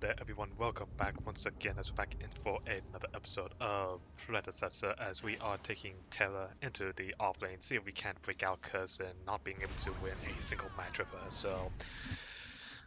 There everyone, welcome back once again as we're back in for another episode of Predecessor as we are taking Terra into the off lane, see if we can't break out Cousin not being able to win a single match with her. So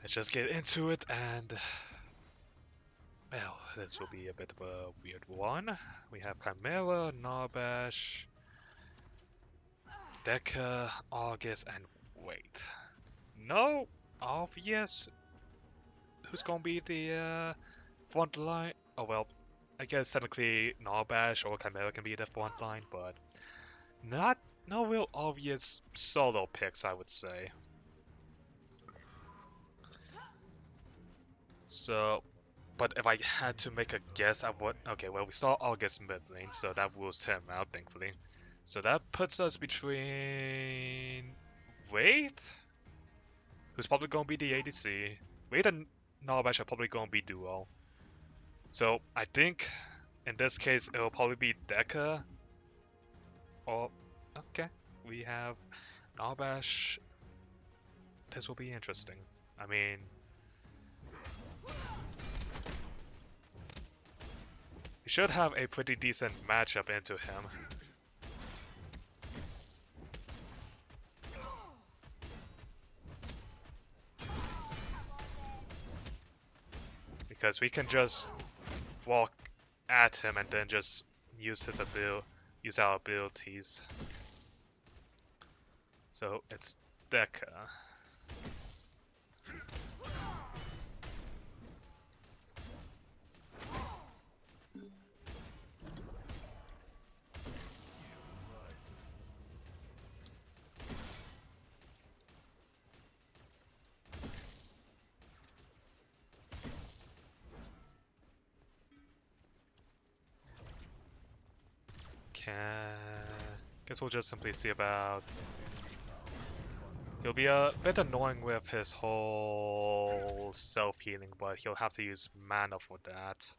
let's just get into it and well, this will be a bit of a weird one. We have Khaimera, Narbash, Dekker, August, and wait. No, obvious who's gonna be the uh, front line? Oh well, I guess technically Narbash or Khaimera can be the front line, but not no real obvious solo picks, I would say. So, but if I had to make a guess, I would. Okay, well we saw August mid lane, so that rules him out, thankfully. So that puts us between Wraith, who's probably gonna be the ADC. Wraith and Narbash are probably going to be duo. So I think in this case it'll probably be Dekker. Or oh, okay, we have Narbash. This will be interesting. I mean, we should have a pretty decent matchup into him. Because we can just walk at him and then just use his abil use our abilities. So it's Dekker. Can... Guess we'll just simply see about... He'll be a bit annoying with his whole self-healing, but he'll have to use mana for that.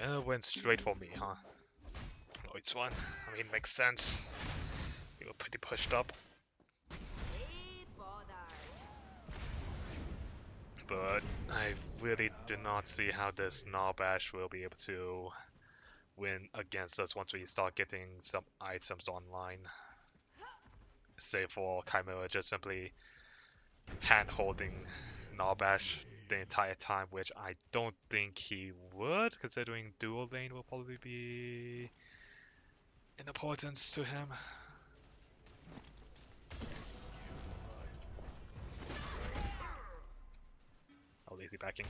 Uh, went straight for me, huh? Oh, it's fine. I mean, makes sense. We were pretty pushed up. But I really do not see how this Narbash will be able to win against us once we start getting some items online. Say for Khaimera just simply hand-holding Narbash the entire time, which I don't think he would, considering dual lane will probably be in importance to him. Oh, lazy backing.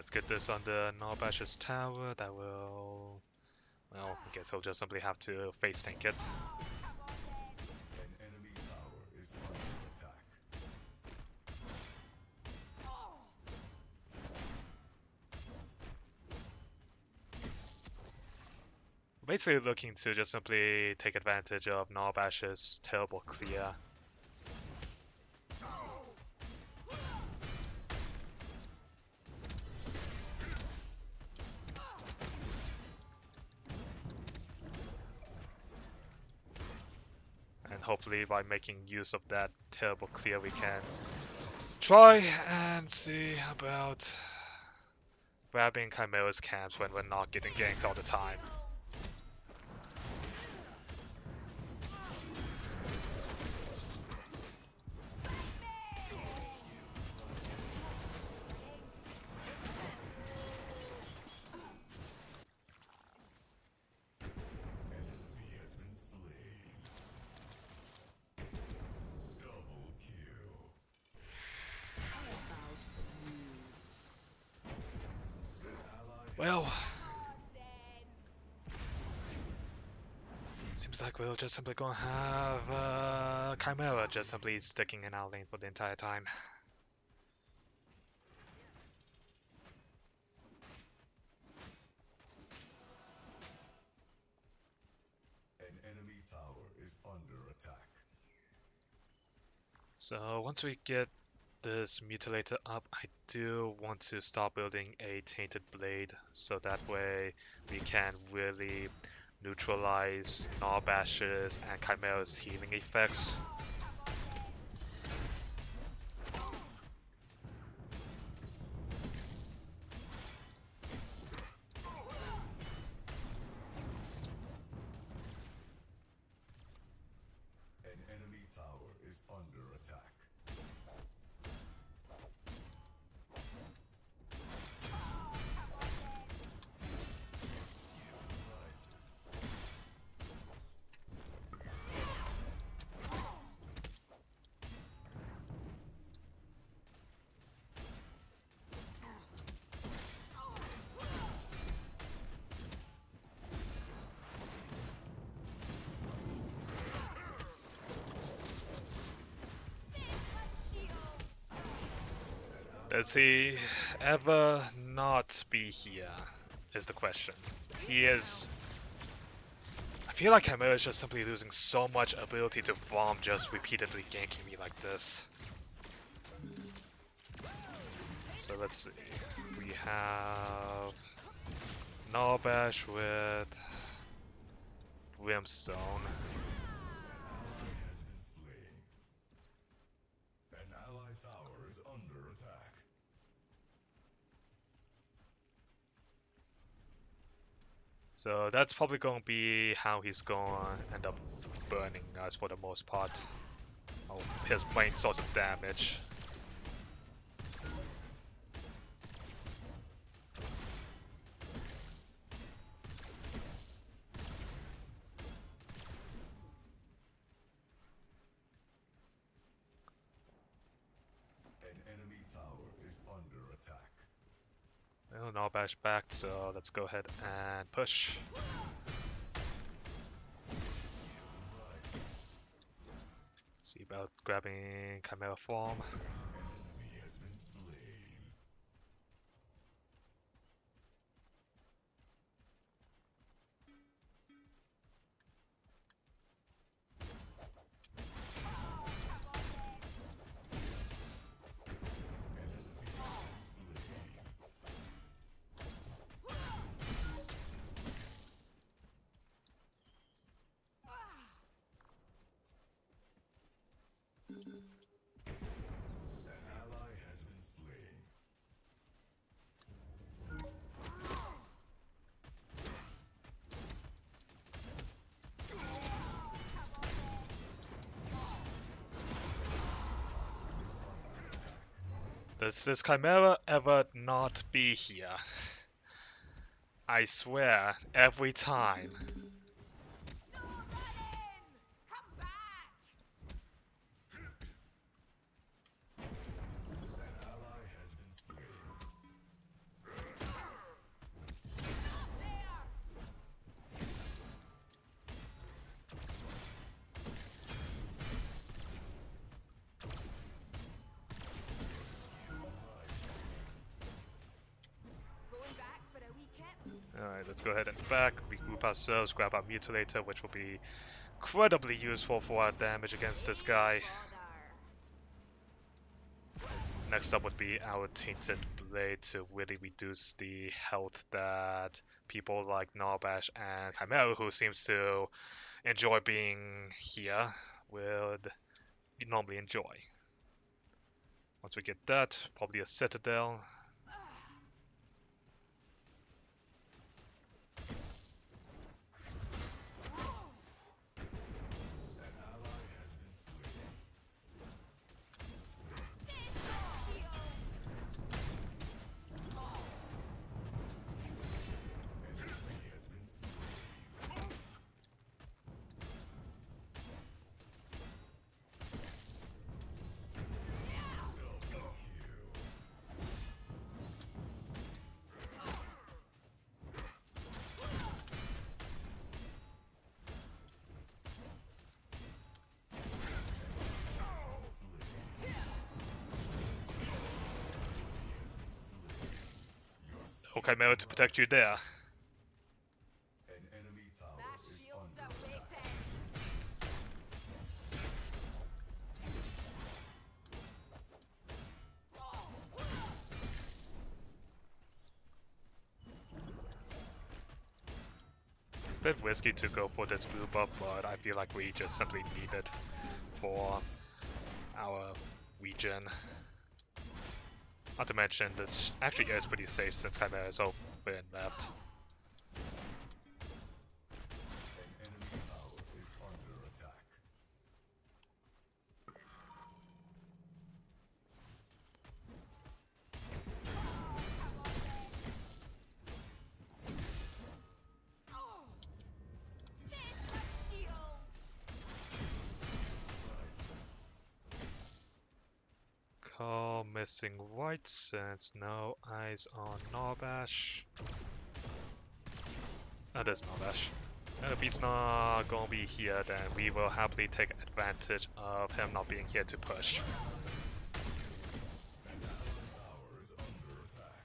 Let's get this the Narbash's tower. That will... Well, I guess he'll just simply have to face tank it. Basically looking to just simply take advantage of Narbash's terrible clear. Hopefully by making use of that terrible clear we can try and see about grabbing Khaimera's camps when we're not getting ganked all the time. Well, seems like we're just simply gonna have uh, Khaimera just simply sticking in our lane for the entire time. An enemy tower is under attack. So once we get this mutilator up, I do want to start building a tainted blade so that way we can really neutralize Narbash's and Khaimera's healing effects. Does he ever not be here? Is the question. He is. I feel like Khaimera is just simply losing so much ability to farm just repeatedly ganking me like this. So let's see. We have Narbash with Brimstone. An ally tower is under attack. So that's probably going to be how he's going to end up burning us for the most part. Oh, his main source of damage. An enemy tower is under attack. Well, Narbash backed, so let's go ahead and push. See about grabbing Khaimera form. Does this Khaimera ever not be here? I swear, every time. Alright, let's go ahead and back, regroup ourselves, grab our Mutilator, which will be incredibly useful for our damage against this guy. Next up would be our Tainted Blade to really reduce the health that people like Narbash and Khaimera, who seems to enjoy being here, would normally enjoy. Once we get that, probably a Citadel. For Khaimera to protect you there. An enemy tower That is under It's a bit risky to go for this blue buff, but I feel like we just simply need it for our region. Not to mention, this actually is pretty safe since Khaimera is open left. White since no eyes on Narbash. Oh, there's Narbash. And if he's not gonna be here, then we will happily take advantage of him not being here to push. An allied tower is under attack.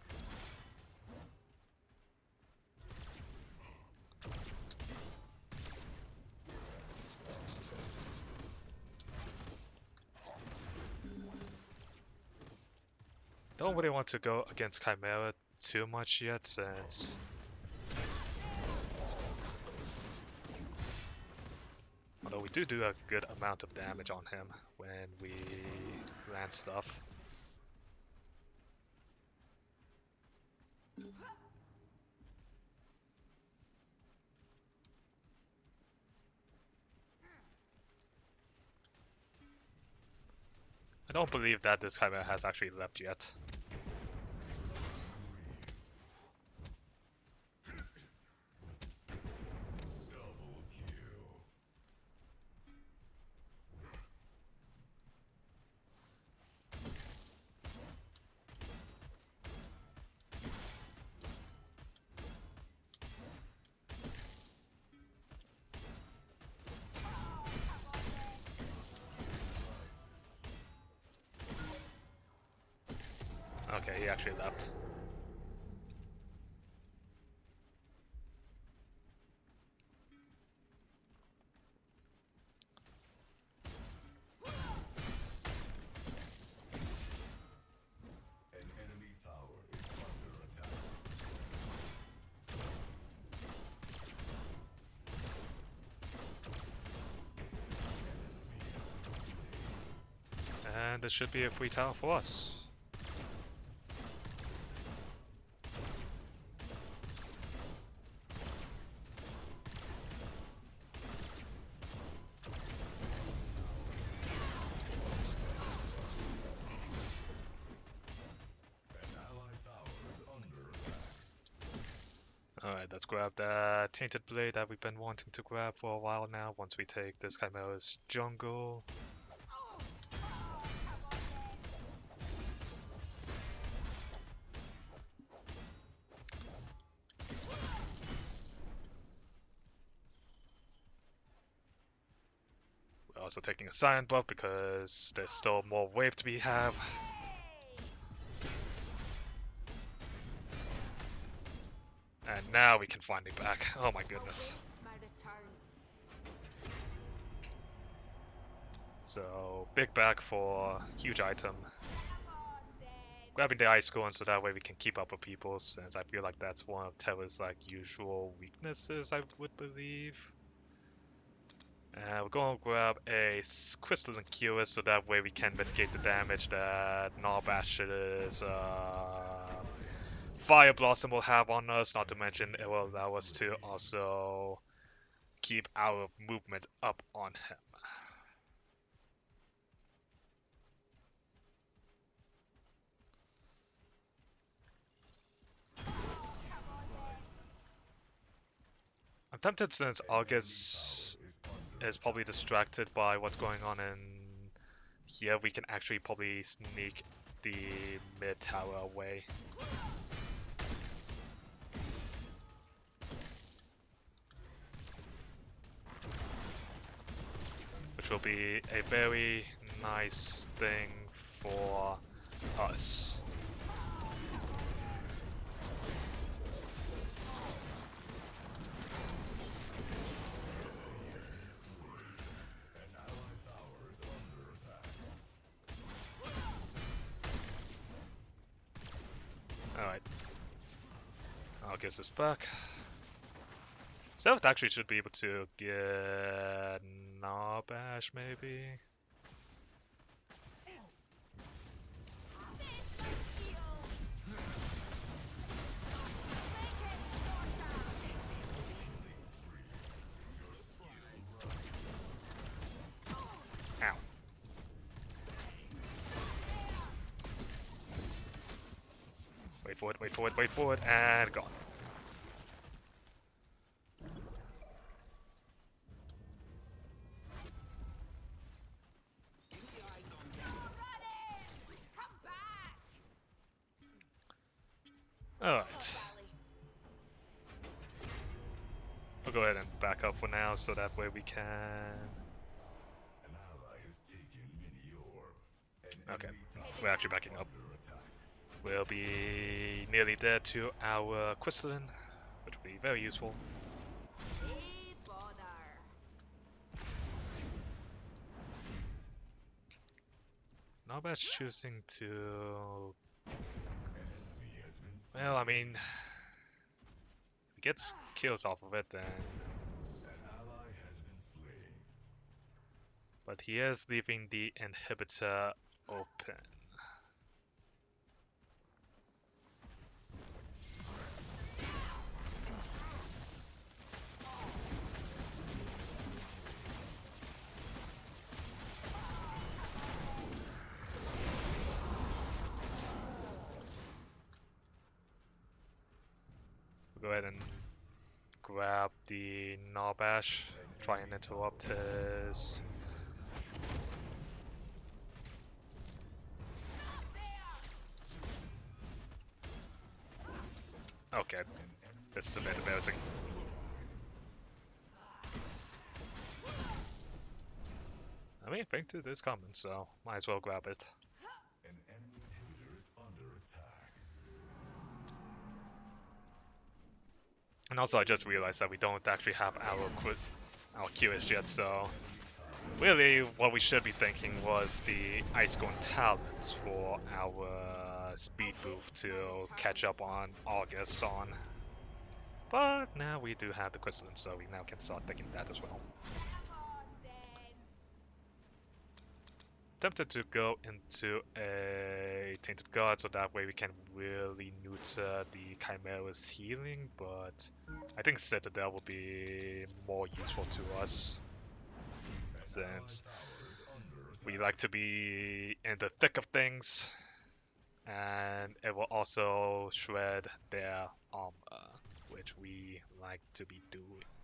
Don't really want to go against Khaimera too much yet since Although we do do a good amount of damage on him when we land stuff. I don't believe that this Khaimera has actually left yet. Okay, he actually left. An enemy tower is under attack. And this should be a free tower for us. That Tainted Blade that we've been wanting to grab for a while now once we take this Khaimera's jungle. We're also taking a Scion buff because there's still more wave to be have. And now we can finally back. Oh my goodness. So, big back for huge item. Grabbing the ice cone so that way we can keep up with people, since I feel like that's one of Terra's like usual weaknesses, I would believe. We're going to grab a crystalline cure so that way we can mitigate the damage that Narbash's uh, Fire Blossom will have on us. Not to mention it will allow us to also keep our movement up on him. I'm tempted since August is probably distracted by what's going on in here, we can actually probably sneak the mid tower away. will be a very nice thing for us. Alright. I'll get this back. Seventh actually should be able to get maybe. Of shields. Ow. Wait for it, wait for it, wait for it, and gone. Now so that way we can... An ally has taken mini orb. Okay, we're actually backing up. We'll be nearly there to our Crystalline, which will be very useful. Narbash choosing to... An enemy has been slain. Well, I mean... If he gets kills off of it, then... An ally has been slain. But he is leaving the inhibitor open. Go ahead and grab the Narbash, try and interrupt his Okay, this is a bit embarrassing. I mean, Fang Tooth is coming, so might as well grab it. An enemy inhibitor is under attack. And also, I just realized that we don't actually have our our QS yet, so really what we should be thinking was the Ice Gun talents for our speed booth to catch up on August on. But now we do have the Crystalline, so we now can start taking that as well. Tempted to go into a Tainted God, so that way we can really neuter the Khaimera's healing, but I think Citadel will be more useful to us. Since we like to be in the thick of things, and it will also shred their armor, which we like to be doing.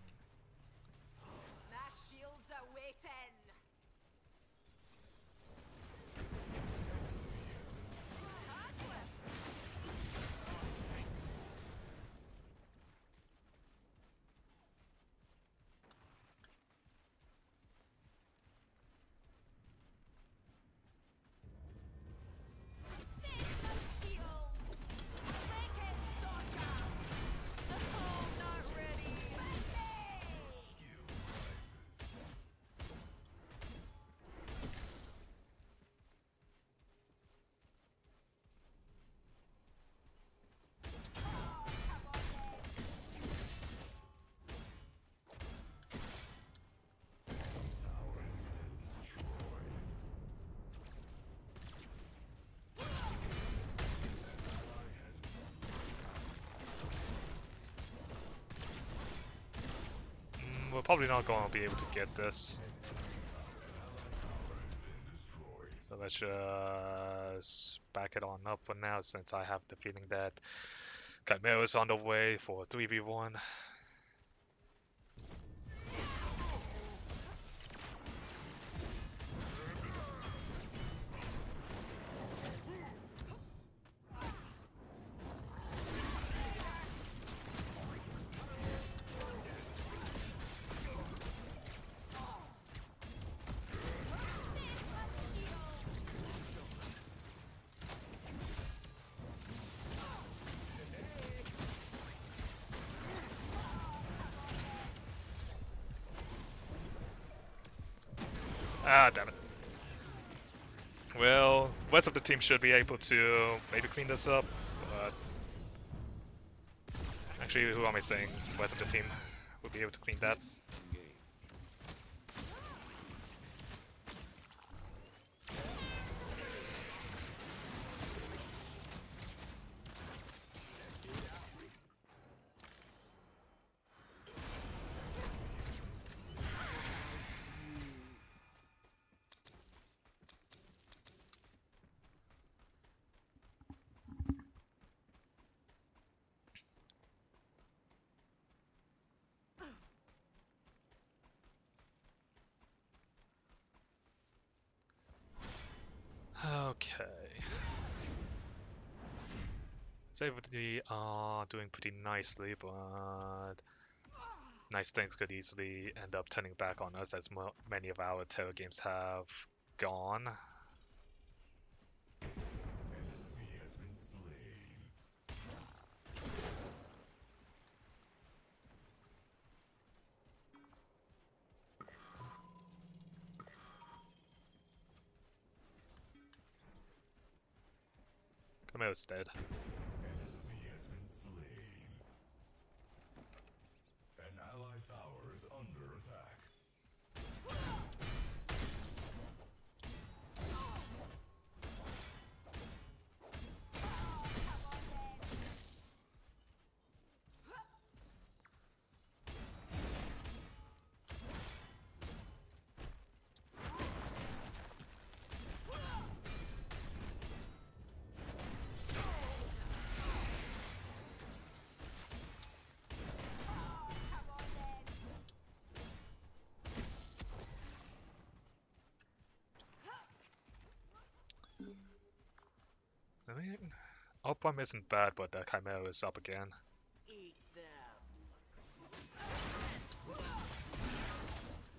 We're probably not going to be able to get this. So let's just back it on up for now since I have the feeling that Khaimera's on the way for 3v1. Rest of the team should be able to maybe clean this up, but Actually, who am I saying? The Rest of the team will be able to clean that. We are uh, doing pretty nicely, but nice things could easily end up turning back on us as many of our terror games have gone. Been dead. I mean, Oprum isn't bad, but the Khaimera is up again.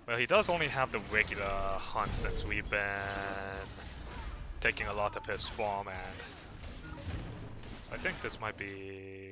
Well, he does only have the regular hunt since we've been taking a lot of his farm and so I think this might be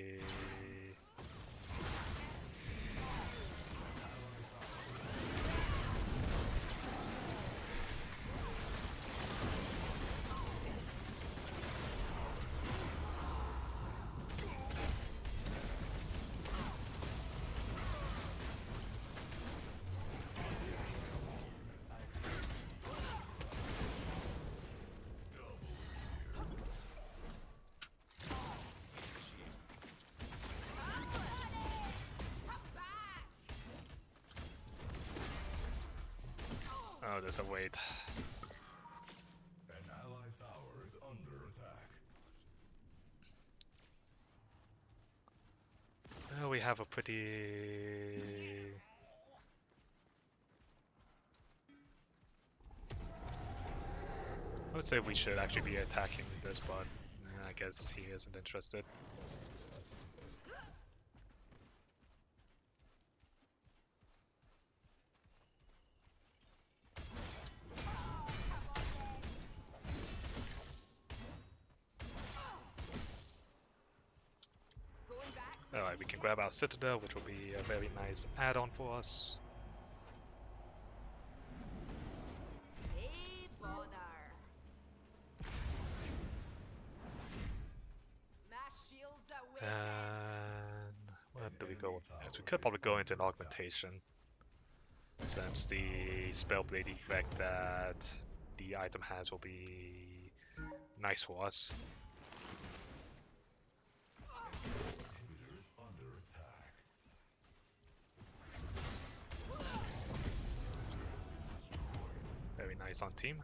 oh there's a wait. An allied tower is under attack. Well, we have a pretty I would say we should actually be attacking this, but I guess he isn't interested. Alright, we can grab our Citadel, which will be a very nice add-on for us. And where do we go? We could probably go into an augmentation. Since the Spellblade effect that the item has will be nice for us. On team.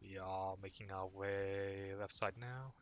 We are making our way left side now.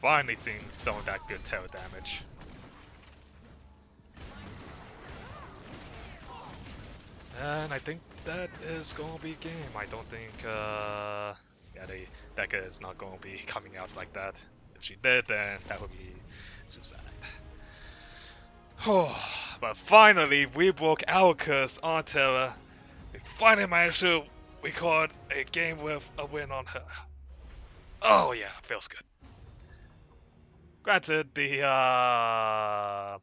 Finally seeing some of that good terror damage. And I think that is gonna be game. I don't think, uh, yeah, the Dekker is not gonna be coming out like that. If she did, then that would be suicide. but finally, we broke our curse on Terra. We finally managed to record a game with a win on her. Oh yeah, feels good. Granted, the uh,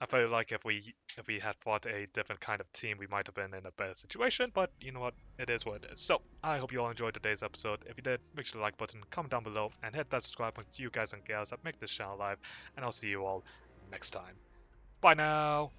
I feel like if we if we had fought a different kind of team, we might have been in a better situation. But you know what, it is what it is. So I hope you all enjoyed today's episode. If you did, make sure to like button, comment down below, and hit that subscribe button to you guys and gals that make this channel live. And I'll see you all next time. Bye now.